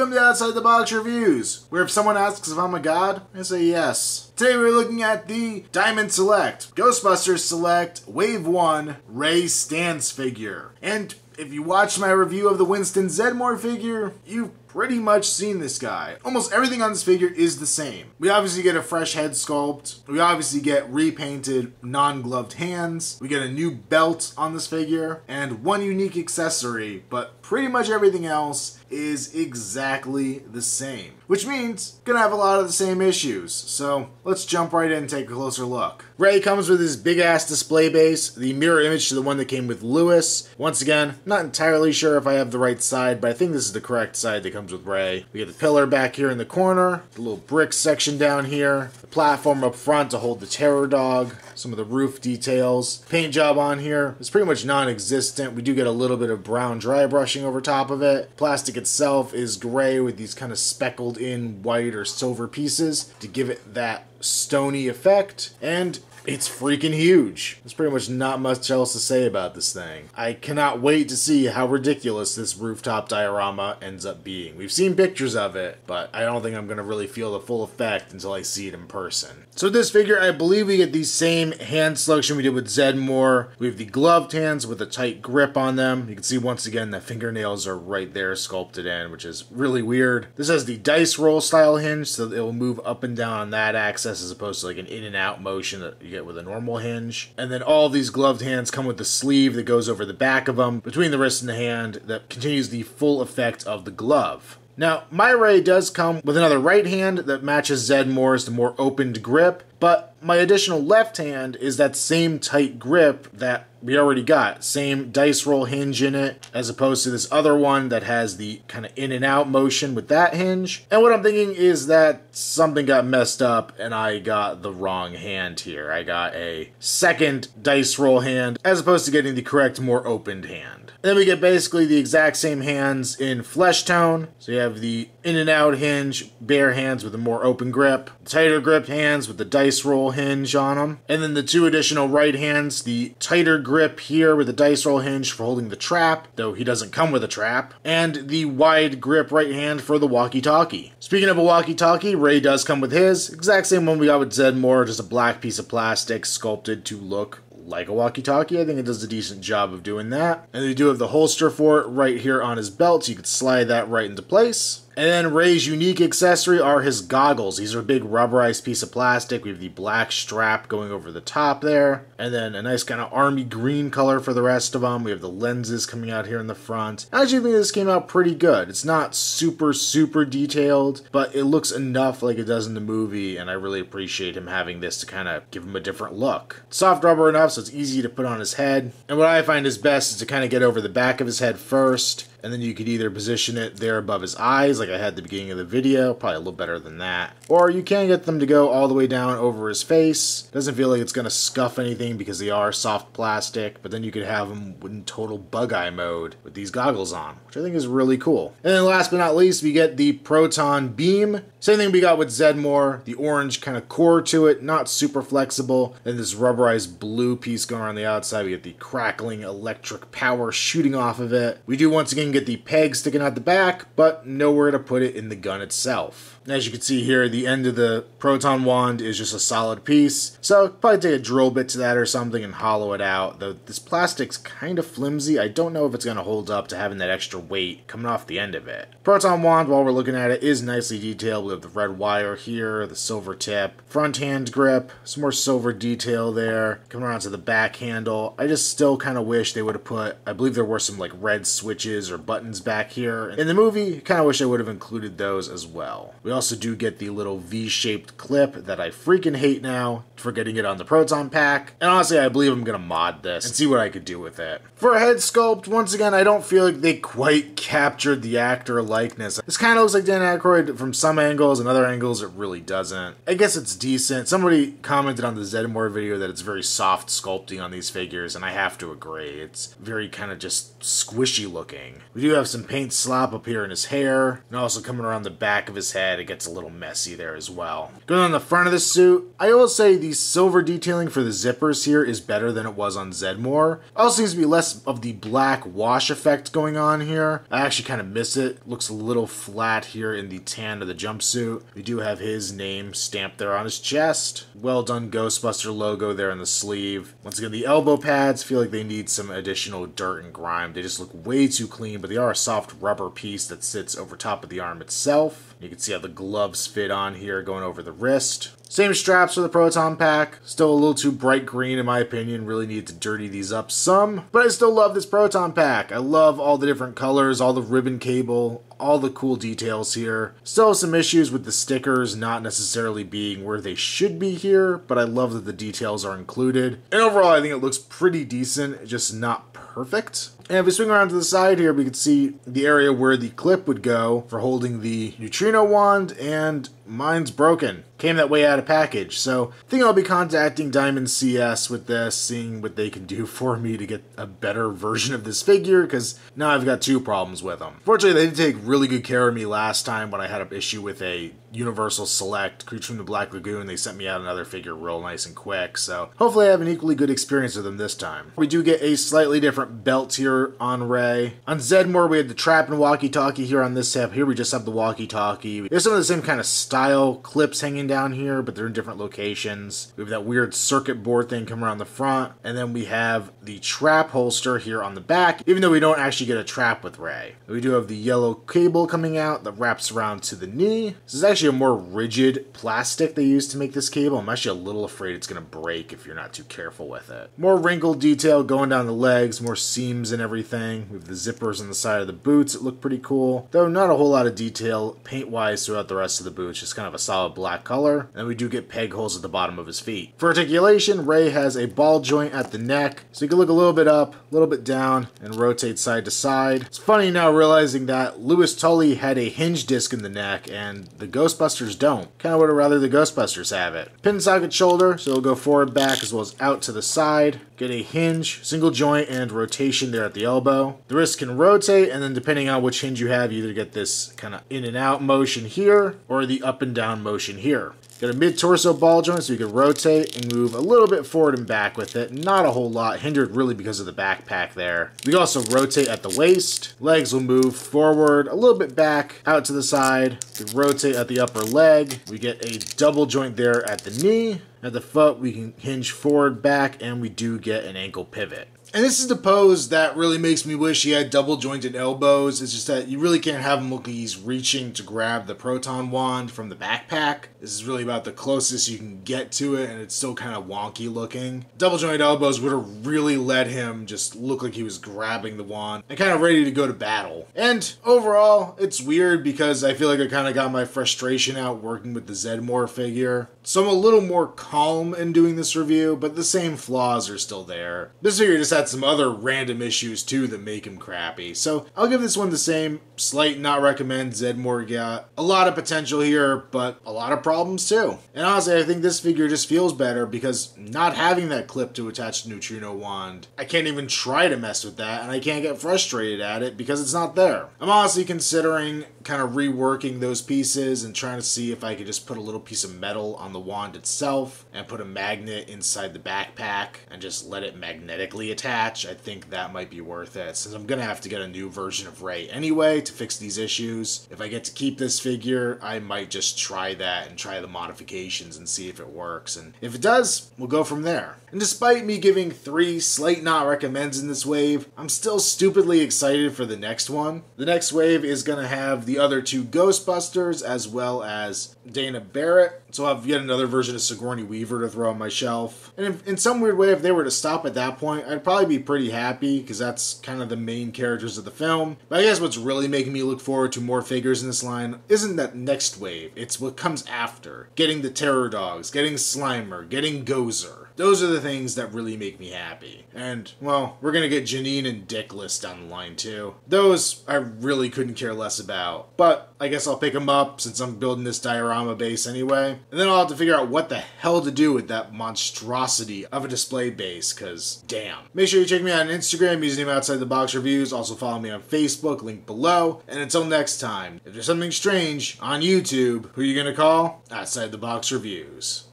Welcome to Outside the Box Reviews, where if someone asks if I'm a god, I say yes. Today we're looking at the Diamond Select, Ghostbusters Select, Wave 1, Ray Stantz figure. And if you watched my review of the Winston Zeddemore figure, you've pretty much seen this guy. Almost everything on this figure is the same. We obviously get a fresh head sculpt. We obviously get repainted non-gloved hands. We get a new belt on this figure and one unique accessory, but pretty much everything else is exactly the same. Which means, gonna have a lot of the same issues. So let's jump right in and take a closer look. Ray comes with his big ass display base, the mirror image to the one that came with Louis. Once again, not entirely sure if I have the right side, but I think this is the correct side that comes with Ray. We get the pillar back here in the corner, the little brick section down here, the platform up front to hold the terror dog, some of the roof details. Paint job on here is pretty much non-existent. We do get a little bit of brown dry brushing over top of it. Plastic itself is gray with these kind of speckled in white or silver pieces to give it that stony effect. And it's freaking huge. There's pretty much not much else to say about this thing. I cannot wait to see how ridiculous this rooftop diorama ends up being. We've seen pictures of it, but I don't think I'm to really feel the full effect until I see it in person. So this figure, I believe we get the same hand selection we did with Zeddemore. We have the gloved hands with a tight grip on them. You can see once again the fingernails are right there sculpted in, which is really weird. This has the dice roll style hinge, so it will move up and down on that axis as opposed to like an in and out motion that you get with a normal hinge. And then all these gloved hands come with the sleeve that goes over the back of them between the wrist and the hand that continues the full effect of the glove. Now, my Ray does come with another right hand that matches Zeddemore's, the more opened grip, but my additional left hand is that same tight grip that we already got. Same dice roll hinge in it, as opposed to this other one that has the kind of in and out motion with that hinge. And what I'm thinking is that something got messed up and I got the wrong hand here. I got a second dice roll hand, as opposed to getting the correct, more opened hand. And then we get basically the exact same hands in flesh tone. So you have the in and out hinge, bare hands with a more open grip, tighter grip hands with the dice roll hinge on them, and then the two additional right hands, the tighter grip here with the dice roll hinge for holding the trap, though he doesn't come with a trap, and the wide grip right hand for the walkie-talkie. Speaking of a walkie-talkie, Ray does come with his, exact same one we got with Zeddemore, just a black piece of plastic sculpted to look like a walkie-talkie. I think it does a decent job of doing that. And they do have the holster for it right here on his belt, so you could slide that right into place. And then Ray's unique accessory are his goggles. These are a big rubberized piece of plastic. We have the black strap going over the top there. And then a nice kind of army green color for the rest of them. We have the lenses coming out here in the front. I actually think this came out pretty good. It's not super, super detailed, but it looks enough like it does in the movie. And I really appreciate him having this to kind of give him a different look. Soft rubber enough so it's easy to put on his head. And what I find is best is to kind of get over the back of his head first and then you could either position it there above his eyes like I had at the beginning of the video, probably a little better than that. Or you can get them to go all the way down over his face. Doesn't feel like it's going to scuff anything because they are soft plastic, but then you could have them in total bug eye mode with these goggles on, which I think is really cool. And then last but not least, we get the Proton Beam. Same thing we got with Zeddemore, the orange kind of core to it, not super flexible. And this rubberized blue piece going around the outside. We get the crackling electric power shooting off of it. We do once again get the peg sticking out the back, but nowhere to put it in the gun itself. As you can see here, the end of the proton wand is just a solid piece, so probably take a drill bit to that or something and hollow it out. Though this plastic's kind of flimsy, I don't know if it's going to hold up to having that extra weight coming off the end of it. Proton wand, while we're looking at it, is nicely detailed. We have the red wire here, the silver tip, front hand grip, some more silver detail there, coming around to the back handle. I just still kind of wish they would have put, I believe there were some like red switches or buttons back here. In the movie, kind of wish I would have included those as well. We also do get the little V-shaped clip that I freaking hate now for getting it on the Proton pack. And honestly, I believe I'm gonna mod this and see what I could do with it. For a head sculpt, once again, I don't feel like they quite captured the actor likeness. This kind of looks like Dan Aykroyd from some angles, and other angles it really doesn't. I guess it's decent. Somebody commented on the Zeddemore video that it's very soft sculpting on these figures, and I have to agree. It's very kind of just squishy looking. We do have some paint slop up here in his hair, and also coming around the back of his head it gets a little messy there as well. Going on the front of the suit, I will say the silver detailing for the zippers here is better than it was on Zeddemore. Also seems to be less of the black wash effect going on here. I actually kind of miss it. Looks a little flat here in the tan of the jumpsuit. We do have his name stamped there on his chest. Well done Ghostbuster logo there on the sleeve. Once again, the elbow pads feel like they need some additional dirt and grime. They just look way too clean, but they are a soft rubber piece that sits over top of the arm itself. You can see how the gloves fit on here going over the wrist. Same straps for the Proton Pack. Still a little too bright green in my opinion. Really need to dirty these up some. But I still love this Proton Pack. I love all the different colors, all the ribbon cable, all the cool details here. Still some issues with the stickers not necessarily being where they should be here, but I love that the details are included. And overall, I think it looks pretty decent, just not perfect. And if we swing around to the side here, we can see the area where the clip would go for holding the neutrino wand, and mine's broken. Came that way out of package. So I think I'll be contacting Diamond CS with this, seeing what they can do for me to get a better version of this figure, because now I've got two problems with them. Fortunately, they did take really good care of me last time when I had an issue with a Universal Select Creature from the Black Lagoon. They sent me out another figure real nice and quick, so hopefully I have an equally good experience with them this time. We do get a slightly different belt here on Ray. On Zeddemore, we had the trap and walkie-talkie here on this tab. Here we just have the walkie-talkie. Have some of the same kind of style clips hanging down here, but they're in different locations. We have that weird circuit board thing coming around the front, and then we have the trap holster here on the back, even though we don't actually get a trap with Ray. We do have the yellow cable coming out that wraps around to the knee. This is actually a more rigid plastic they use to make this cable. I'm actually a little afraid it's going to break if you're not too careful with it. More wrinkled detail going down the legs, more seams and everything. We have the zippers on the side of the boots. It look pretty cool. Though not a whole lot of detail paint-wise throughout the rest of the boots, just kind of a solid black color. And we do get peg holes at the bottom of his feet. For articulation, Ray has a ball joint at the neck, so you can look a little bit up, a little bit down, and rotate side to side. It's funny now realizing that Louis Tully had a hinge disc in the neck, and the Ghostbusters don't. Kind of would have rather the Ghostbusters have it. Pin socket shoulder, so it'll go forward, back, as well as out to the side. Get a hinge, single joint, and rotation there at the elbow. The wrist can rotate, and then depending on which hinge you have, you either get this kind of in and out motion here, or the up and down motion here. Got a mid-torso ball joint so you can rotate and move a little bit forward and back with it. Not a whole lot, hindered really because of the backpack there. We can also rotate at the waist. Legs will move forward, a little bit back, out to the side. We rotate at the upper leg. We get a double joint there at the knee. At the foot, we can hinge forward, back, and we do get an ankle pivot. And this is the pose that really makes me wish he had double jointed elbows. It's just that you really can't have him look like he's reaching to grab the proton wand from the backpack. This is really about the closest you can get to it, and it's still kind of wonky looking. Double jointed elbows would have really let him just look like he was grabbing the wand and kind of ready to go to battle. And overall, it's weird because I feel like I kind of got my frustration out working with the Zeddemore figure. So I'm a little more calm in doing this review, but the same flaws are still there. This figure just had some other random issues too that make him crappy. So I'll give this one the same slight not recommend Zeddemore got. A lot of potential here, but a lot of problems too. And honestly, I think this figure just feels better because not having that clip to attach the neutrino wand, I can't even try to mess with that and I can't get frustrated at it because it's not there. I'm honestly considering kind of reworking those pieces and trying to see if I could just put a little piece of metal on the wand itself and put a magnet inside the backpack and just let it magnetically attach. I think that might be worth it since I'm to have to get a new version of Ray anyway to fix these issues. If I get to keep this figure, I might just try that and try the modifications and see if it works. And if it does, we'll go from there. And despite me giving three slight not recommends in this wave, I'm still stupidly excited for the next one. The next wave is to have the other two Ghostbusters as well as Dana Barrett. So I'll have yet another version of Sigourney Weaver to throw on my shelf. And if, in some weird way, if they were to stop at that point, I'd probably be pretty happy because that's kind of the main characters of the film. But I guess what's really making me look forward to more figures in this line isn't that next wave, it's what comes after. Getting the Terror Dogs, getting Slimer, getting Gozer. Those are the things that really make me happy. And, well, we're gonna get Janine and Dickless down the line too. Those I really couldn't care less about. But I guess I'll pick them up since I'm building this diorama base anyway. And then I'll have to figure out what the hell to do with that monstrosity of a display base, cause damn. Make sure you check me out on Instagram, username Outside the Box Reviews. Also follow me on Facebook, link below. And until next time, if there's something strange on YouTube, who are you gonna call? Outside the Box Reviews.